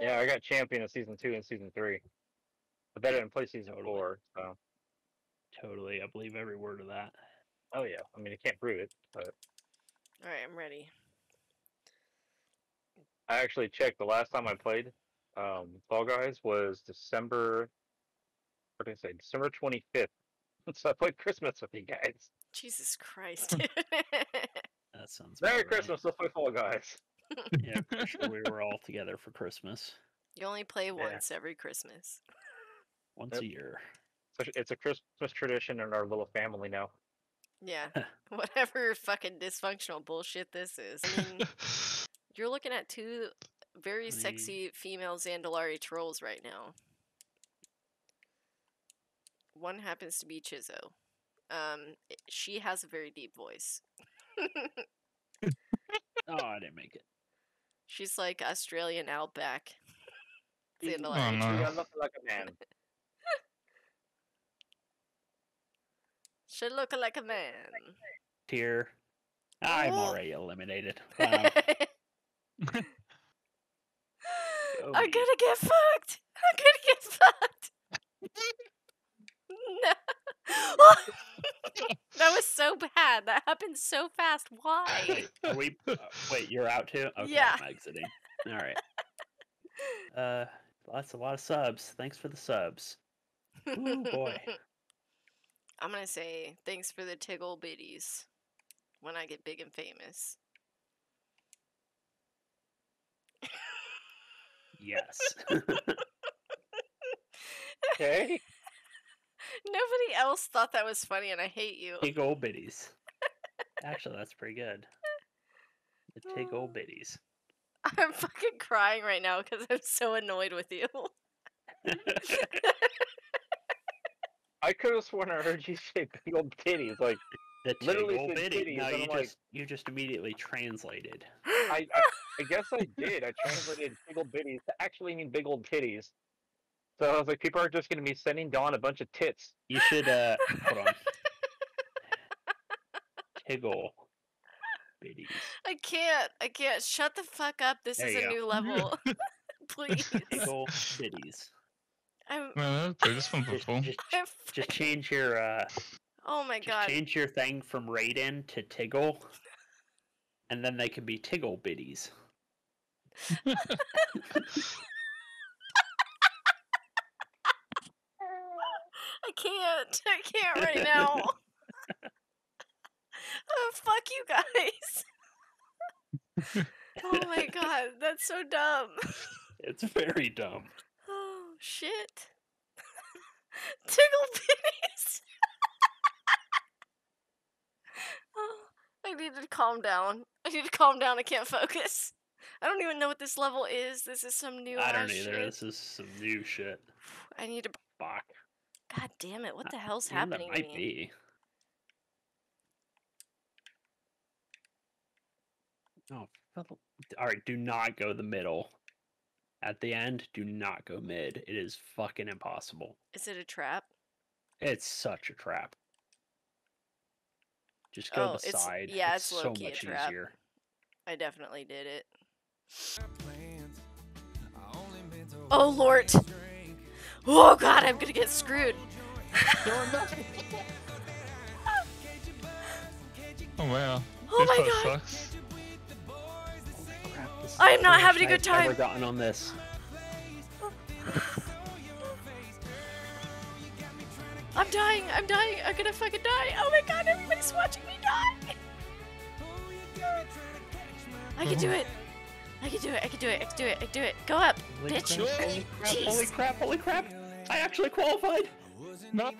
Yeah, I got champion of season two and season three. But I didn't play season Totally. four, so Totally, I believe every word of that. oh yeah. I mean, I can't prove it, but All right, I'm ready. I actually checked the last time I played um, Fall Guys was December. What did I say? December twenty fifth. So I played Christmas with you guys. Jesus Christ. That sounds. Merry about right. Christmas! Let's play Fall Guys. Yeah, pretty sure we were all together for Christmas you only play once every Christmas. once Yep. a year. So It's a Christmas tradition in our little family now. Yeah. Whatever fucking dysfunctional bullshit this is. I mean, you're looking at two very mean- sexy female Zandalari trolls right now. One happens to be Chizo. Um, she has a very deep voice. Oh, I didn't make it. She's like Australian outback. Zandalari Oh, no. troll. You're like a man. She look like a man. Tier. I'm Oh. already eliminated. Wow. Oh, I'm gonna get fucked. I'm gonna get fucked. that was so bad. That happened so fast. Why? Wait, we? uh, wait, you're out too? Okay, Yeah. I'm exiting. All right. Uh, lots, a lot of subs. Thanks for the subs. Ooh, boy. I'm gonna say thanks for the tiggle bitties when I get big and famous. Yes. Okay. Nobody else thought that was funny, and I hate you. Big old biddies. Actually, that's pretty good. The tig old mm. biddies. I'm fucking crying right now because I'm so annoyed with you. I could have sworn I heard you say big old titties. Like The tig Literally old said biddy. titties, No, you I'm like- just you just immediately translated. I, I, I guess I did. I translated big old bitties to actually mean big old titties. So I was like, people are just gonna be sending Dawn a bunch of tits. You should uh hold on. Tiggle biddies. I can't. I can't. Shut the fuck up. This There is a go. new level. Please. Tiggle biddies. I'm, Man, I played this one Just, before. just, I'm just change your uh Oh my god. change your thing from Raidynn to Tiggle. And then they can be Tiggle biddies. I can't. I can't right now. oh, fuck you guys. oh my god, that's so dumb. It's very dumb. Oh shit. Tickle bitties. oh, I need to calm down. I need to calm down. I can't focus. I don't even know what this level is. This is some new I don't either. shit. This is some new shit. I need to. Fuck. God damn it! What Uh, the hell's Yeah, happening That to might me? be. Oh, all right. Do not go the middle. At the end, do not go mid. It is fucking impossible. Is it a trap? It's such a trap. Just go Oh, the it's- side. yeah, it's, it's so low-key a much trap. easier. I definitely did it. Oh Oh lord! Oh god, I'm gonna get screwed. Oh wow. Oh this my God. sucks. Crap, this is I am not first having a good time. I've ever time. gotten on this. I'm dying. I'm dying. I'm gonna fucking die. Oh my god, everybody's watching me die. I can do it. I can do it. I can do it. I can do it. I can do it. Go up, Holy bitch. crap, holy crap, holy crap, holy crap! I actually qualified! You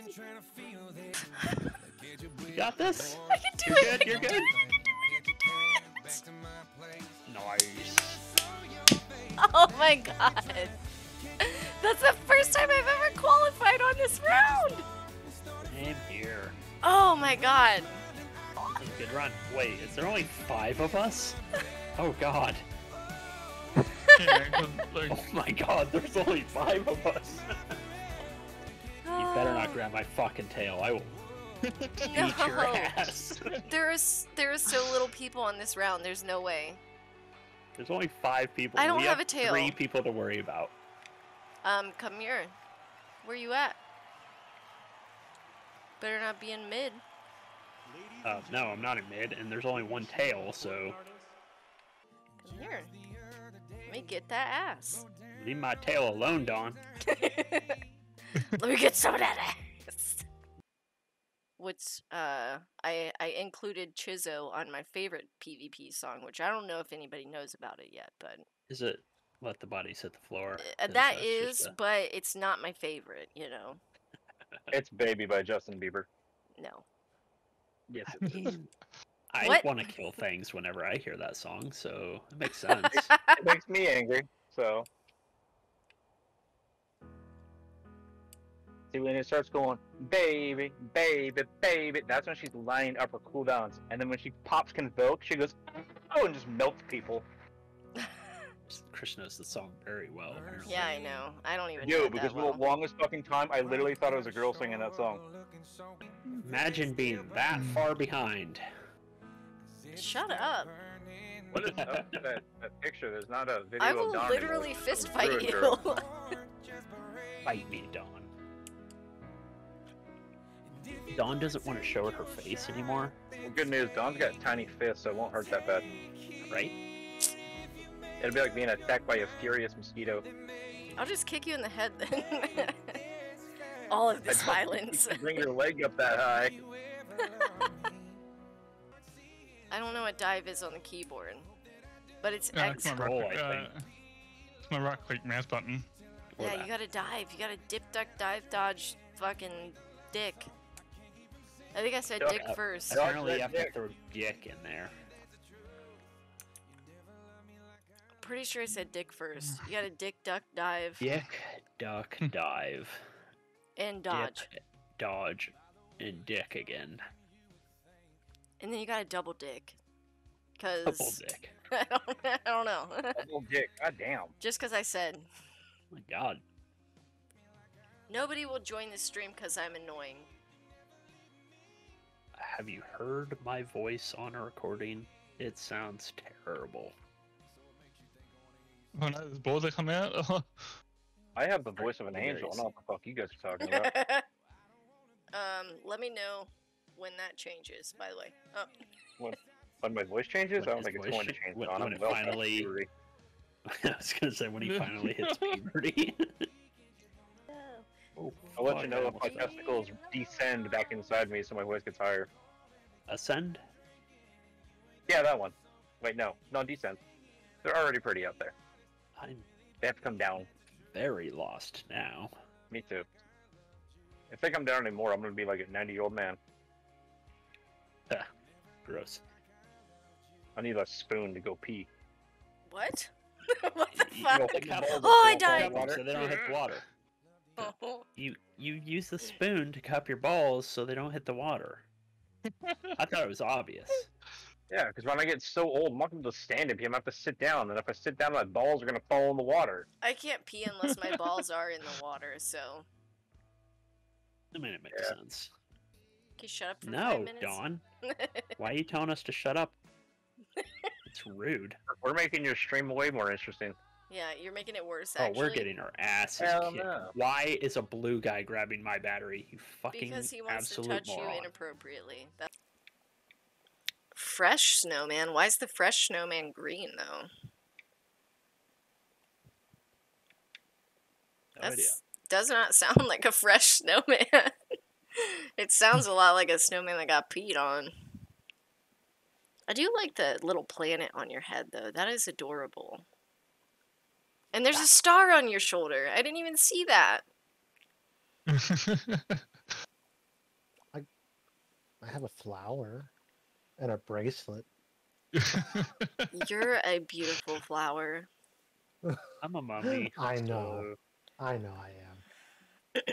got this? I can do You're it. good, you're can do good. it, I can do it. Nice. Oh my god. That's the first time I've ever qualified on this round. Same here. Oh my god. That was a good run. Wait, is there only five of us? Oh god. Oh my god, there's only five of us. you better not grab my fucking tail. I will beat your ass. There is there is so little people on this round. There's no way. There's only five people. I don't we have have a tail. Three people to worry about. Um, come here. Where you at? Better not be in mid. Uh, no, I'm not in mid, and there's only one tail, so Come here. Let me get that ass. leave my tail alone, Don. Let me get some of that ass. What's uh I I included Chizzo on my favorite PvP song, which I don't know if anybody knows about it yet, but Is it let the bodies hit the floor? uh, 'Cause that that's is, a- but it's not my favorite, you know. It's "Baby" by Justin Bieber. No. Yes, it is. I want to kill things whenever I hear that song, so it makes sense. It makes me angry. So. See when it starts going, baby, baby, baby. That's when she's lining up her cooldowns, and then when she pops convoke, she goes, oh, and just melts people. Chris knows the song very well. Apparently. Yeah, I know. I don't even know Yo, it because that for well. the longest fucking time, I literally thought it was a girl singing that song. Imagine being that far behind. Shut up. What is up with that, that picture? There's not a video I of will Don literally anymore. fist fight you. Fight me, Dawn. Dawn doesn't want to show her face anymore, Well, good news, Don's got tiny fists, so it won't hurt that bad. right? It'll be like being attacked by a furious mosquito. I'll just kick you in the head then. All of this I don't think violence. you Bring your leg up that high. I don't know what dive is on the keyboard, but it's Yeah, X. it's my Scroll, right, I uh, it's my right click mouse button. Or Yeah, that. you gotta dive. You gotta dip, duck, dive, dodge, fucking dick. I think I said dick up. first. Dodge Apparently, that you have to throw dick in there. Pretty sure I said dick first. You gotta dick, duck, dive, Dick, duck, dive, and dodge. dip, dodge, and dick again. And then you got a double dick. Cause Double Cause dick. I don't, I don't know. Double dick. God damn. Just cause I said my God. nobody will join this stream cause I'm annoying. Have you heard my voice on a recording? It sounds terrible. Oh no, there's balls that come out. I have the voice of an angel. I don't know what the fuck you guys are talking about. um, let me know when that changes. By the way. Oh, when my voice changes, When I don't his think it's going to change. when- Don. when it well finally- I was gonna say when he finally hits puberty. oh, I'll let you fuck, know if my testicles descend back inside me so my voice gets higher. Ascend? Yeah, that one. Wait, no. No, descend. They're already pretty up there. I'm They have to come down. very lost now. Me too. If they come down anymore, I'm gonna be like a 90 year old man. Gross. I need a spoon to go pee. what? what the You fuck? know, the cup- Oh, I the died. cup So they don't hit the water. Oh, You you use the spoon to cup your balls so they don't hit the water. I thought it was obvious. Yeah, because when I get so old, I'm not gonna just stand and pee. I'm gonna have to sit down, and if I sit down, my balls are gonna fall in the water. I can't pee unless my balls are in the water. So, I mean, it makes Yeah. sense. can you shut up for No, five minutes? Dawn. Why are you telling us to shut up? It's rude. We're making your stream way more interesting. yeah, you're making it worse. Oh, we're getting our asses Hell kicked. no. Why is a blue guy grabbing my battery? You fucking because he wants to touch moron. you inappropriately. That's... Fresh snowman. Why is the fresh snowman green though? No idea. Does not sound like a fresh snowman. It sounds a lot like a snowman that got peed on. I do like the little planet on your head though. That is adorable. And there's a star on your shoulder. I didn't even see that. I I have a flower and a bracelet. You're a beautiful flower. I'm a mummy. I know. I know I am.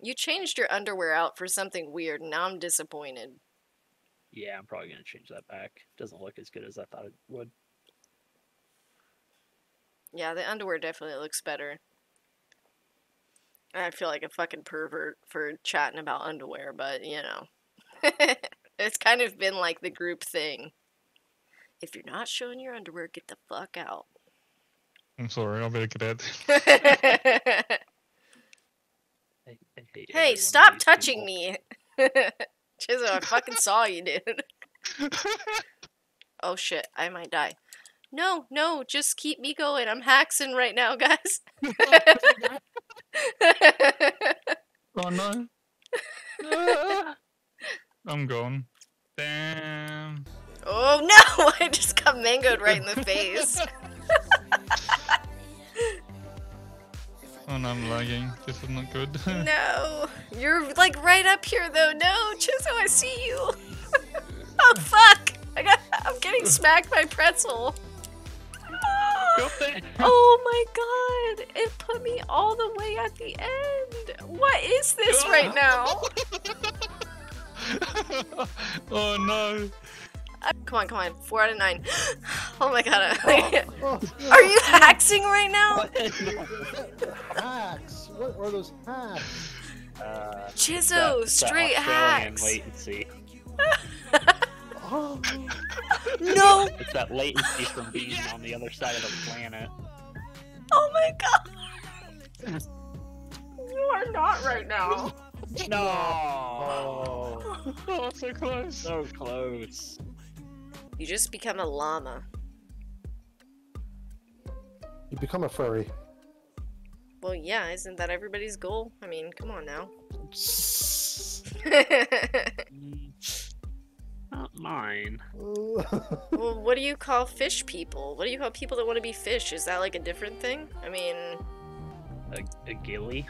You changed your underwear out for something weird, and now I'm disappointed. Yeah, I'm probably gonna change that back. Doesn't look as good as I thought it would. Yeah, the underwear definitely looks better. I feel like a fucking pervert for chatting about underwear, but you know. it's kind of been like the group thing. If you're not showing your underwear, get the fuck out. I'm sorry, I'll be a cadet. I- I hate hey, stop touching people. me. Chizo, I fucking saw you, dude. Oh shit, I might die. No, no, just keep me going. I'm haxing right now, guys. oh no. I'm gone. Damn. oh no, I just got mangoed right in the face. Oh no, I'm lagging. This is not good. No, you're like right up here though. No, Chizo, I see you. oh fuck! I got. I'm getting smacked by pretzel. Oh my god! It put me all the way at the end. What is this right now? oh no. Uh, come on, come on. Four out of nine. Oh my god. Are you haxing right now? hacks? What are those hacks? Uh, Chizo, that- that straight Australian hacks. latency. Oh, No! It's that latency from being on the other side of the planet. Oh my god! You are not right now. No. Oh, so close. So close. You just become a llama. you become a furry. Well, yeah, isn't that everybody's goal? I mean, come on now. Not mine. well, what do you call fish people? What do you call people that want to be fish? Is that like a different thing? I mean, A, a gilly.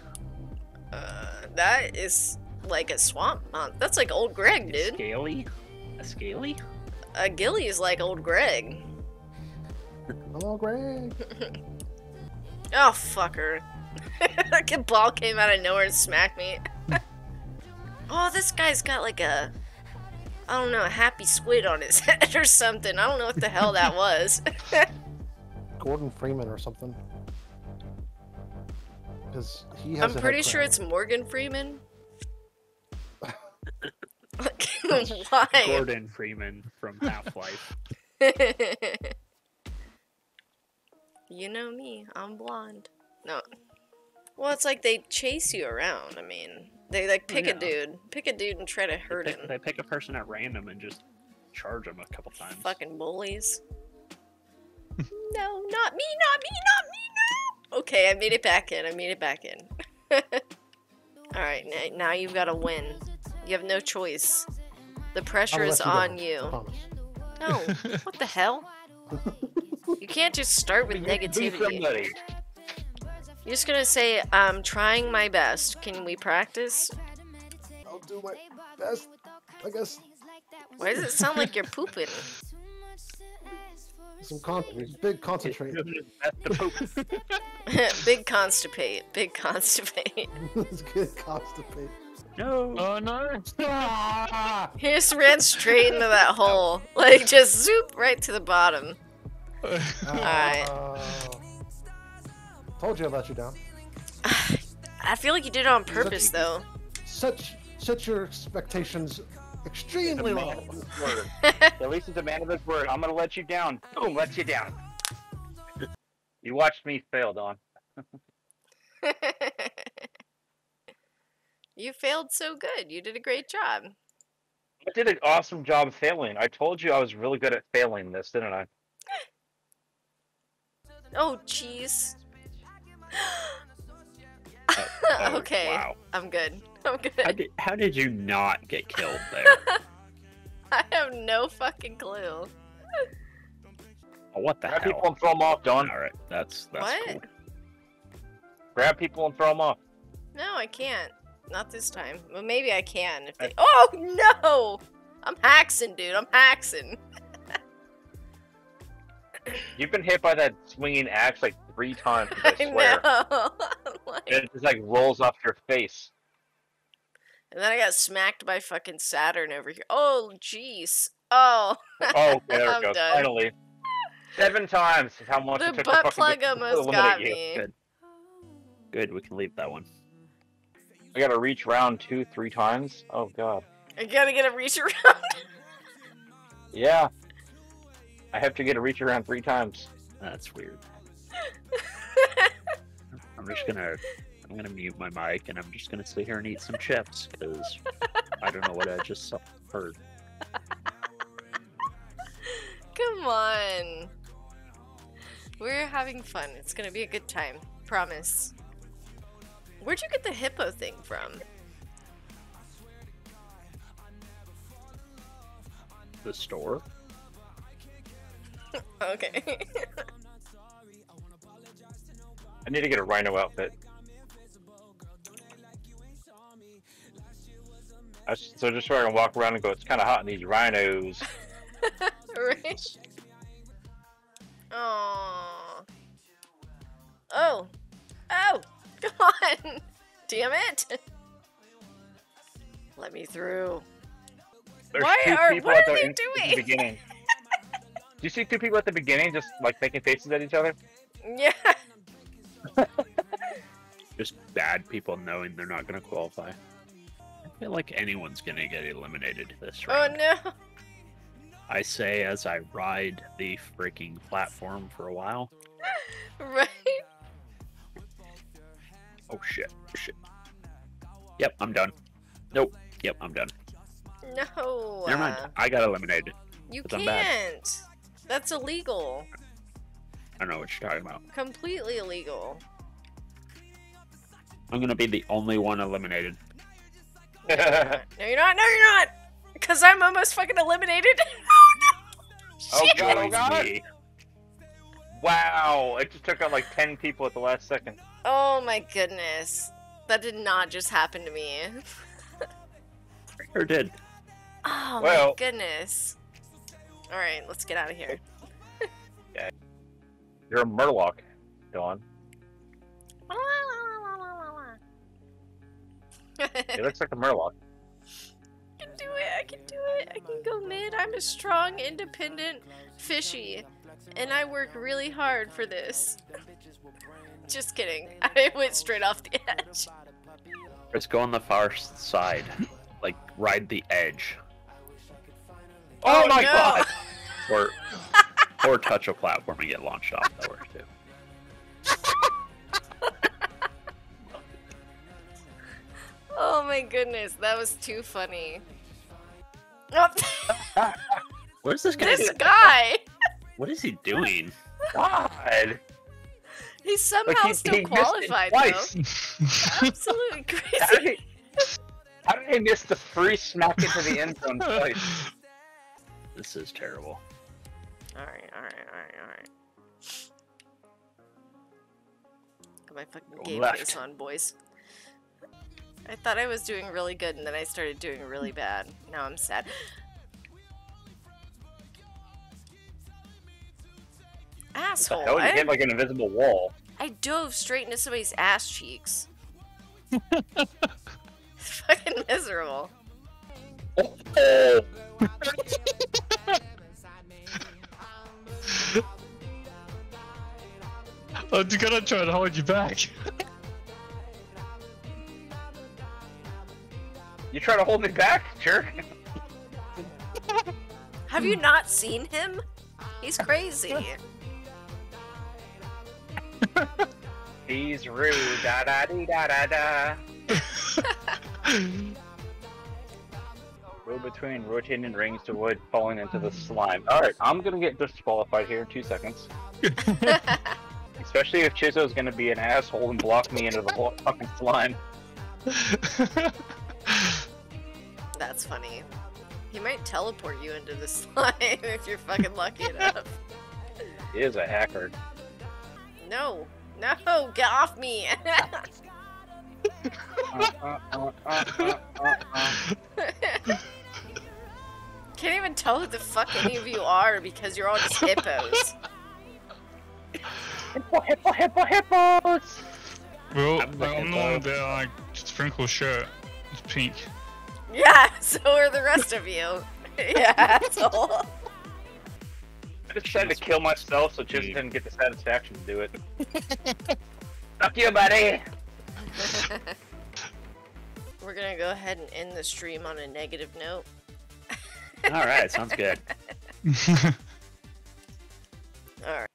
uh, that is like a swamp mon. That's like old Greg, A dude. scaly. A scaly. Uh, a gilly is like old Greg. Hello, Greg. Oh, fucker. like a ball came out of nowhere and smacked me. oh, this guy's got like a. I don't know, a happy squid on his head or something. I don't know what the hell that was. Gordon Freeman or something. Because he has. I'm pretty sure it's Morgan Freeman. Why? Gordon Freeman from Half Life. you know me, I'm blonde. No. Well, it's like they chase you around. I mean, they like oh, pick Yeah. a dude, pick a dude and try to hurt they, him. they pick a person at random and just charge them a couple times. Fucking bullies. no, not me, not me, not me, no! Okay, I made it back in. I made it back in. Alright, now, now you've got to win. You have no choice. The pressure is you on down, you. No, what the hell? You can't just start with negativity. somebody. You're just gonna say, I'm trying my best. Can we practice? I'll do my best. I guess Why does it sound like you're pooping? some con- big concentrate. That's the poop. big constipate. Big constipate. it's good constipate. No. Oh no. Ah! He just ran straight into that hole. Like, just zoop right to the bottom. Alright. Oh. Told you I'd let you down. I feel like you did it on purpose, Such- though. Set set your expectations extremely low. Demand of his word. At least it's a man of his word. I'm gonna let you down. Boom, let you down. You watched me fail, Don. You failed so good. You did a great job. I did an awesome job failing. I told you I was really good at failing this, didn't I? Oh, jeez. Oh, oh okay, Wow. I'm good. I'm How good. did, how did you not get killed there? I have no fucking clue. oh, what the Grab hell? people and throw them off, Don. All right, that's that's What? cool. Grab people and throw them off. No, I can't. Not this time. Well, maybe I can if they. Oh no! I'm haxing, dude. I'm haxing. You've been hit by that swinging axe like three times, I I swear. know. Like- And it just like rolls off your face. and then I got smacked by fucking Saturn over here. Oh, jeez. Oh, Oh, okay, there it goes. done. Finally. Seven times how much the it took butt fucking plug get- almost eliminate got you. me. Good. Good. We can leave that one. I gotta reach round two, three times. Oh god. I gotta get a reach around. Yeah. I have to get a reach around three times. That's weird. I'm just gonna I'm gonna mute my mic and I'm just gonna sit here and eat some chips because I don't know what I just saw- heard. Come on. We're having fun. It's gonna be a good time. Promise. Where'd you get the hippo thing from? The store? Okay. I need to get a rhino outfit. I so just so I can walk around and go, it's kind of hot in these rhinos. right? Aww. Oh. Oh! Come on! Damn it! Let me through. There's Why are- people what at are they in- at the doing? beginning. Do you see two people at the beginning just like making faces at each other? Yeah. Just bad people knowing they're not gonna qualify. I feel like anyone's gonna get eliminated this round. Oh round. no. I say as I ride the freaking platform for a while. Right? Oh shit, shit. Yep, I'm done. Nope. Yep, I'm done. No. Never mind. uh, I got eliminated. You But I'm bad. can't. That's illegal. I don't know what you're talking about. Completely illegal. I'm gonna be the only one eliminated. No, you're not. No, you're not. Because I'm almost fucking eliminated. Oh, Shit. God, oh, Join God. wow, it just took out like 10 people at the last second. Oh my goodness. That did not just happen to me. Or did. Oh my goodness. Alright, let's get out of here. You're a Murloc, Dawn. It looks like a Murloc. I can do it. I can do it. I can go mid. I'm a strong, independent fishy. And I work really hard for this. Just kidding. I went straight off the edge. Let's go on the far side. Like ride the edge. Oh, oh my no. god! Or or touch a platform and get launched off. That works too. Oh my goodness. That was too funny. Oh, Where's this guy? this guy! What is he doing? God! He's somehow Like, he- still he qualified, though. twice. Absolutely How did, crazy. he, how did he miss the free smack into the end zone twice? This is terrible. Alright, alright, alright, alright. Got my fucking Go game left. face on, boys. I thought I was doing really good and then I started doing really bad. Now I'm sad. Asshole. the hell? You I, hit like an invisible wall. I dove straight into somebody's ass cheeks. it's fucking miserable. Oh, I was gonna try to hold you back. you try to hold me back, jerk? Have you not seen him? He's crazy. He's rude. Da da dee da da da. Go between rotating rings to avoid falling into the slime. Alright, I'm gonna get disqualified here in two seconds. Especially if Chizo's gonna be an asshole and block me into the whole fucking slime. That's funny. He might teleport you into the slime if you're fucking lucky enough. He is a hacker. No, no, get off me! Uh, uh, uh. Can't even tell who the fuck any of you are because you're all just hippos. Hippo, hippo, hippo, hippos! well, I'm I'm, the the hippo. one with the like sprinkle shirt. It's pink. Yeah, so are the rest of you. Yeah, asshole decided to kill myself, so just didn't get the satisfaction to do it. Fuck you, buddy! We're gonna go ahead and end the stream on a negative note. Alright, sounds good. Alright.